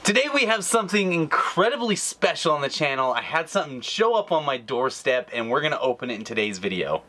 Today we have something incredibly special on the channel. I had something show up on my doorstep and we're gonna open it in today's video.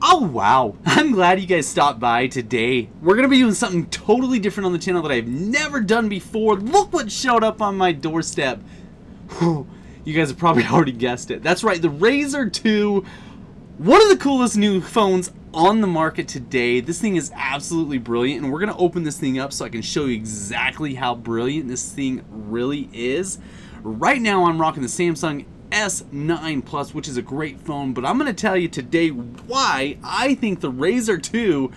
Oh wow, I'm glad you guys stopped by today. We're gonna be doing something totally different on the channel that I've never done before. Look what showed up on my doorstep. you guys have probably already guessed it. That's right, the Razer 2, one of the coolest new phones on the market today. This thing is absolutely brilliant and we're gonna open this thing up so I can show you exactly how brilliant this thing really is. Right now I'm rocking the Samsung S9 Plus, which is a great phone, but I'm going to tell you today why I think the Razer 2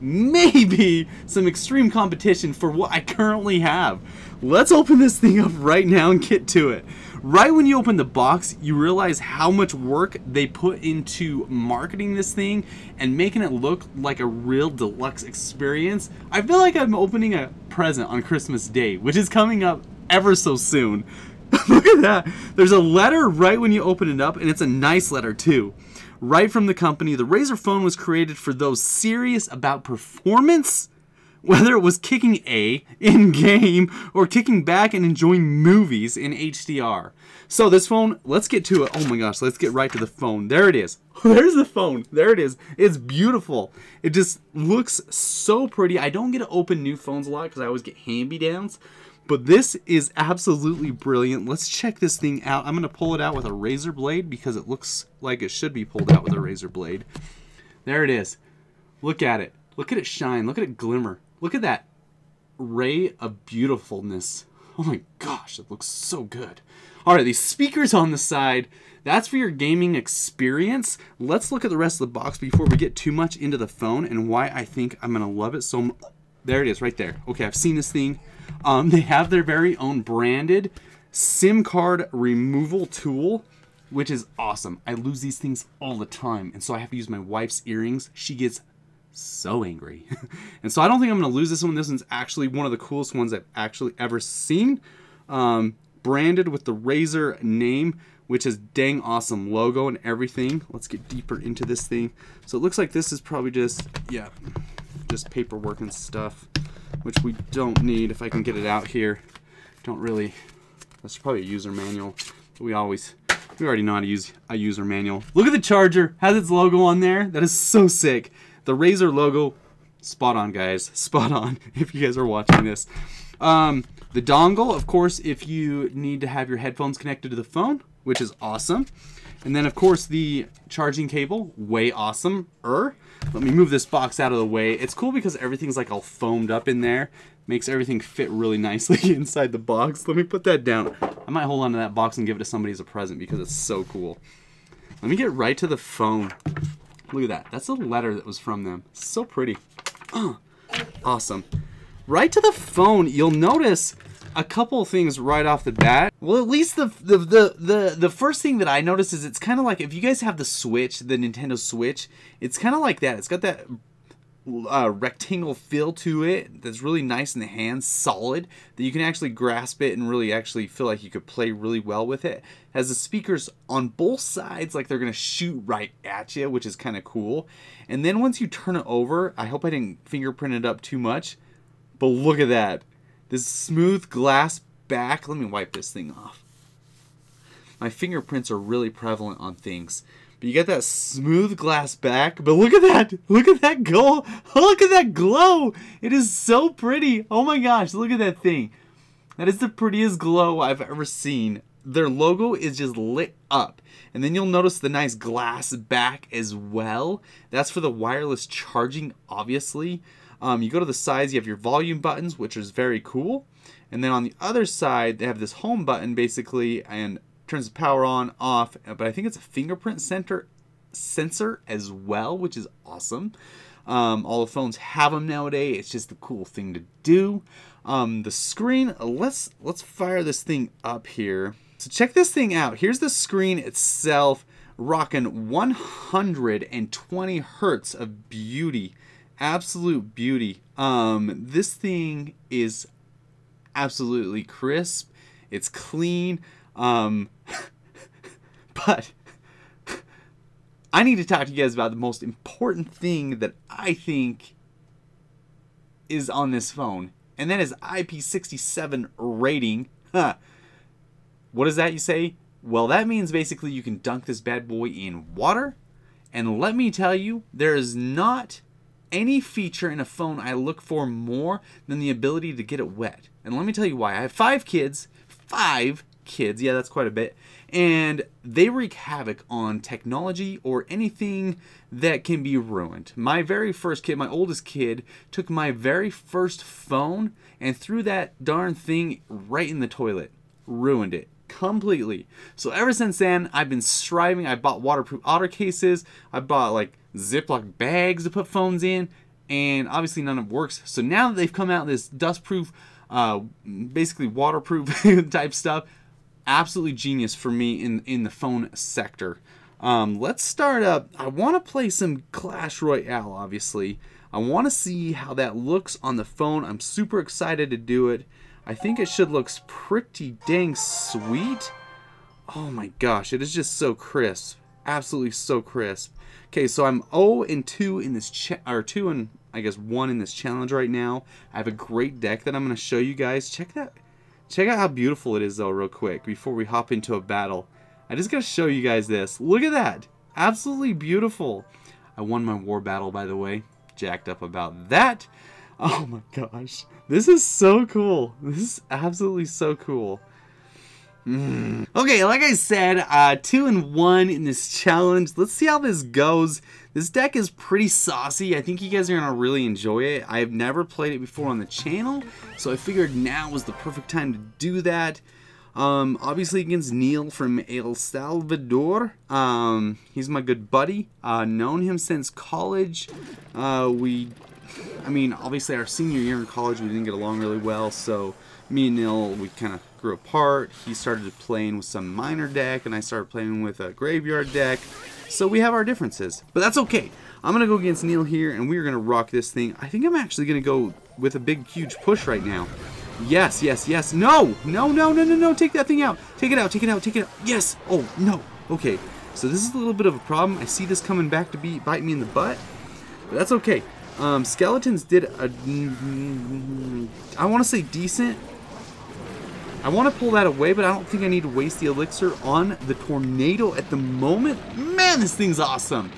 may be some extreme competition for what I currently have. Let's open this thing up right now and get to it. Right when you open the box, you realize how much work they put into marketing this thing and making it look like a real deluxe experience. I feel like I'm opening a present on Christmas Day, which is coming up ever so soon. Look at that. There's a letter right when you open it up, and it's a nice letter too. Right from the company, the Razer phone was created for those serious about performance, whether it was kicking A in game or kicking back and enjoying movies in HDR. So this phone, let's get to it. Oh my gosh, let's get right to the phone. There it is. There's the phone. There it is. It's beautiful. It just looks so pretty. I don't get to open new phones a lot because I always get hand-me-downs. But this is absolutely brilliant. Let's check this thing out. I'm going to pull it out with a razor blade because it looks like it should be pulled out with a razor blade. There it is. Look at it. Look at it shine. Look at it glimmer. Look at that ray of beautifulness. Oh my gosh, it looks so good. All right, these speakers on the side, that's for your gaming experience. Let's look at the rest of the box before we get too much into the phone and why I think I'm going to love it so much. There it is right there. Okay, I've seen this thing. Um, they have their very own branded SIM card removal tool, which is awesome. I lose these things all the time, and so I have to use my wife's earrings. She gets so angry. and so I don't think I'm going to lose this one. This one's actually one of the coolest ones I've actually ever seen. Um, branded with the Razer name, which is dang awesome logo and everything. Let's get deeper into this thing. So it looks like this is probably just, yeah, just paperwork and stuff which we don't need if I can get it out here. Don't really, that's probably a user manual. We always, we already know how to use a user manual. Look at the charger, has its logo on there. That is so sick. The Razer logo, spot on guys, spot on if you guys are watching this. Um, the dongle, of course, if you need to have your headphones connected to the phone, which is awesome. And then, of course, the charging cable, way awesome. Er, let me move this box out of the way. It's cool because everything's like all foamed up in there. Makes everything fit really nicely inside the box. Let me put that down. I might hold on to that box and give it to somebody as a present because it's so cool. Let me get right to the phone. Look at that. That's a letter that was from them. So pretty. Oh, awesome. Right to the phone, you'll notice a couple things right off the bat. Well, at least the the the the, the first thing that I noticed is it's kind of like if you guys have the Switch, the Nintendo Switch, it's kind of like that. It's got that uh, rectangle feel to it that's really nice in the hands, solid, that you can actually grasp it and really actually feel like you could play really well with it. it has the speakers on both sides like they're going to shoot right at you, which is kind of cool. And then once you turn it over, I hope I didn't fingerprint it up too much, but look at that. This smooth glass back. Let me wipe this thing off. My fingerprints are really prevalent on things. But you get that smooth glass back. But look at that. Look at that glow. Look at that glow. It is so pretty. Oh my gosh. Look at that thing. That is the prettiest glow I've ever seen. Their logo is just lit up. And then you'll notice the nice glass back as well. That's for the wireless charging, obviously. Um, you go to the sides, you have your volume buttons, which is very cool. And then on the other side, they have this home button basically and turns the power on, off. But I think it's a fingerprint center sensor as well, which is awesome. Um, all the phones have them nowadays. It's just a cool thing to do. Um, the screen, let's let's fire this thing up here. So check this thing out. Here's the screen itself, rocking 120 hertz of beauty absolute beauty. Um, this thing is absolutely crisp. It's clean. Um, but I need to talk to you guys about the most important thing that I think is on this phone, and that is IP67 rating. Huh. What is that you say? Well, that means basically you can dunk this bad boy in water. And let me tell you, there is not any feature in a phone I look for more than the ability to get it wet. And let me tell you why. I have five kids. Five kids. Yeah, that's quite a bit. And they wreak havoc on technology or anything that can be ruined. My very first kid, my oldest kid, took my very first phone and threw that darn thing right in the toilet. Ruined it completely. So ever since then, I've been striving. I bought waterproof otter cases. I bought like Ziploc bags to put phones in, and obviously none of it works. So now that they've come out this dustproof, uh, basically waterproof type stuff, absolutely genius for me in in the phone sector. Um, let's start up. I want to play some Clash Royale, obviously. I want to see how that looks on the phone. I'm super excited to do it. I think it should look pretty dang sweet. Oh my gosh, it is just so crisp. Absolutely so crisp. Okay, so I'm 0 and 2 in this or 2 and I guess 1 in this challenge right now. I have a great deck that I'm going to show you guys. Check that Check out how beautiful it is though real quick before we hop into a battle. I just gotta show you guys this. Look at that. Absolutely beautiful. I won my war battle by the way. Jacked up about that. Oh my gosh. This is so cool. This is absolutely so cool. Mm. Okay, like I said, uh, two and one in this challenge. Let's see how this goes. This deck is pretty saucy. I think you guys are gonna really enjoy it. I've never played it before on the channel, so I figured now was the perfect time to do that. Um, obviously against Neil from El Salvador. Um, he's my good buddy. Uh, known him since college. Uh, we, I mean, obviously our senior year in college we didn't get along really well, so me and Neil, we kind of grew apart. He started playing with some miner deck, and I started playing with a graveyard deck. So we have our differences, but that's okay. I'm going to go against Neil here, and we're going to rock this thing. I think I'm actually going to go with a big, huge push right now. Yes, yes, yes. No, no, no, no, no, no. Take that thing out. Take it out, take it out, take it out. Yes. Oh, no. Okay, so this is a little bit of a problem. I see this coming back to be bite me in the butt, but that's okay. Um, skeletons did a, I want to say decent, I want to pull that away, but I don't think I need to waste the elixir on the tornado at the moment. Man, this thing's awesome.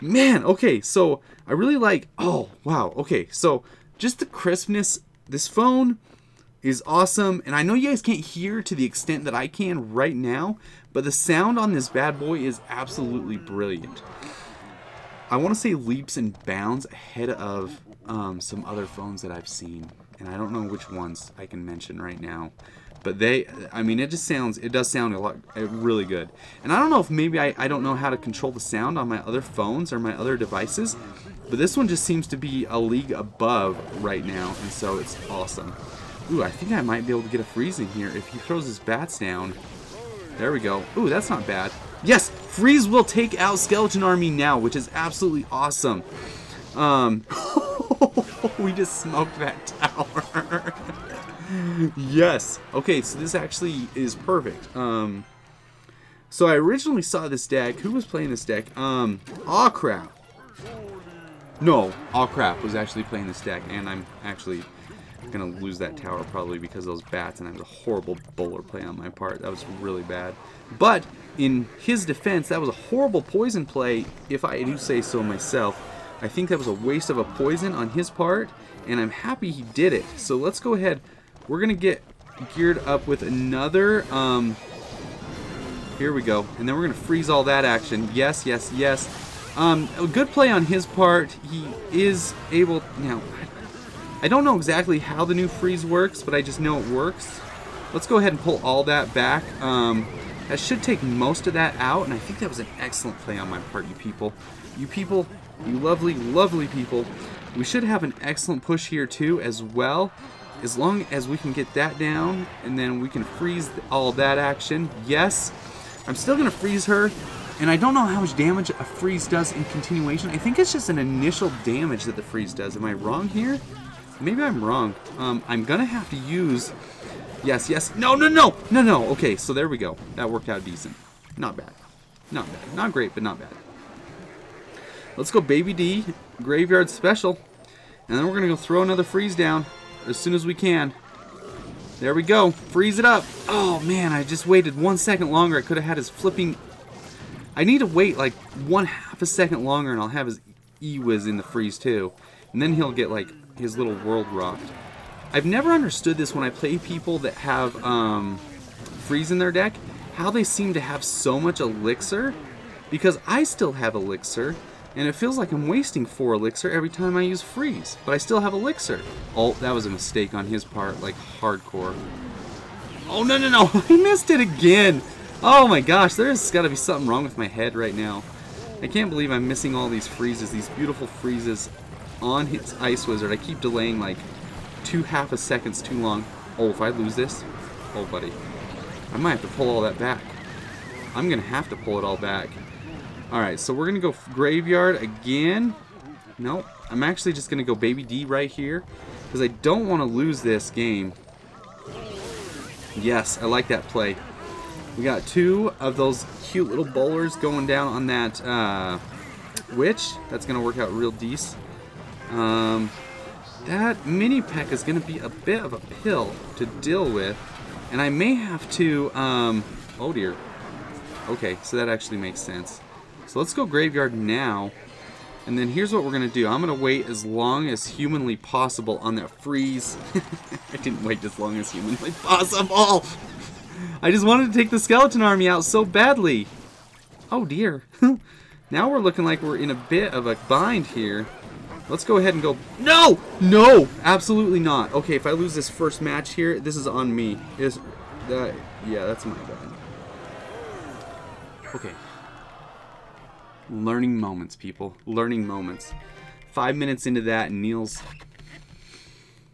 Man, okay, so I really like, oh, wow, okay, so just the crispness, this phone is awesome, and I know you guys can't hear to the extent that I can right now, but the sound on this bad boy is absolutely brilliant. I want to say leaps and bounds ahead of um, some other phones that I've seen, and I don't know which ones I can mention right now. But they, I mean, it just sounds, it does sound a lot, uh, really good. And I don't know if maybe I, I don't know how to control the sound on my other phones or my other devices, but this one just seems to be a league above right now, and so it's awesome. Ooh, I think I might be able to get a freeze in here if he throws his bats down. There we go. Ooh, that's not bad. Yes, freeze will take out skeleton army now, which is absolutely awesome. Um, we just smoked that tower. yes. Okay, so this actually is perfect. Um, so I originally saw this deck. Who was playing this deck? Um, Aw Crap. No, Aw Crap was actually playing this deck, and I'm actually gonna lose that tower probably because those bats, and that was a horrible bowler play on my part. That was really bad. But in his defense, that was a horrible poison play, if I do say so myself. I think that was a waste of a poison on his part, and I'm happy he did it. So let's go ahead we're going to get geared up with another, um, here we go. And then we're going to freeze all that action. Yes, yes, yes. Um, a good play on his part. He is able, now, I don't know exactly how the new freeze works, but I just know it works. Let's go ahead and pull all that back. Um, that should take most of that out, and I think that was an excellent play on my part, you people. You people, you lovely, lovely people. We should have an excellent push here, too, as well as long as we can get that down and then we can freeze all that action. Yes, I'm still going to freeze her. And I don't know how much damage a freeze does in continuation. I think it's just an initial damage that the freeze does. Am I wrong here? Maybe I'm wrong. Um, I'm going to have to use... Yes, yes. No, no, no. No, no. Okay, so there we go. That worked out decent. Not bad. Not bad. Not great, but not bad. Let's go Baby D, Graveyard Special. And then we're going to go throw another freeze down as soon as we can. There we go. Freeze it up. Oh, man, I just waited one second longer. I could have had his flipping... I need to wait like one half a second longer and I'll have his E-Wiz in the freeze too. And then he'll get like his little world rocked. I've never understood this when I play people that have um, freeze in their deck, how they seem to have so much elixir because I still have elixir and it feels like I'm wasting 4 elixir every time I use freeze, but I still have elixir. Oh, that was a mistake on his part, like hardcore. Oh, no, no, no, I missed it again. Oh my gosh, there's got to be something wrong with my head right now. I can't believe I'm missing all these freezes, these beautiful freezes on his Ice Wizard. I keep delaying like two half a seconds too long. Oh, if I lose this, oh buddy, I might have to pull all that back. I'm to have to pull it all back. Alright, so we're to go Graveyard again. Nope. I'm actually just to go Baby D right here. Because I don't want to lose this game. Yes, I like that play. We got two of those cute little bowlers going down on that uh, Witch. That's going to work out real decent. Um, that mini peck is going to be a bit of a pill to deal with. And I may have to... Um, oh dear. Okay, so that actually makes sense. So let's go graveyard now. And then here's what we're going to do. I'm going to wait as long as humanly possible on that freeze. I didn't wait as long as humanly possible. I just wanted to take the skeleton army out so badly. Oh dear. now we're looking like we're in a bit of a bind here. Let's go ahead and go... No! No! Absolutely not. Okay, if I lose this first match here, this is on me. Is that... Yeah, that's my bad. Okay, Learning moments, people. Learning moments. Five minutes into that, and Neil's...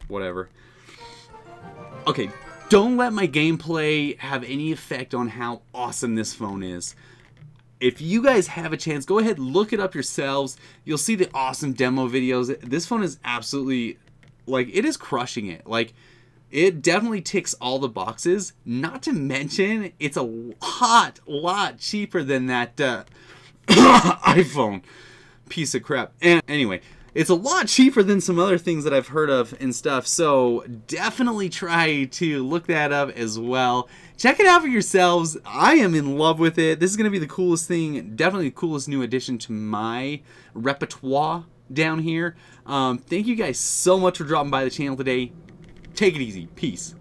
Whatever. Okay, don't let my gameplay have any effect on how awesome this phone is. If you guys have a chance, go ahead, look it up yourselves. You'll see the awesome demo videos. This phone is absolutely, like, it is crushing it. Like, it definitely ticks all the boxes. Not to mention, it's a lot, lot cheaper than that uh, iPhone. Piece of crap. And anyway, it's a lot cheaper than some other things that I've heard of and stuff. So definitely try to look that up as well. Check it out for yourselves. I am in love with it. This is going to be the coolest thing. Definitely the coolest new addition to my repertoire down here. Um, thank you guys so much for dropping by the channel today. Take it easy. Peace.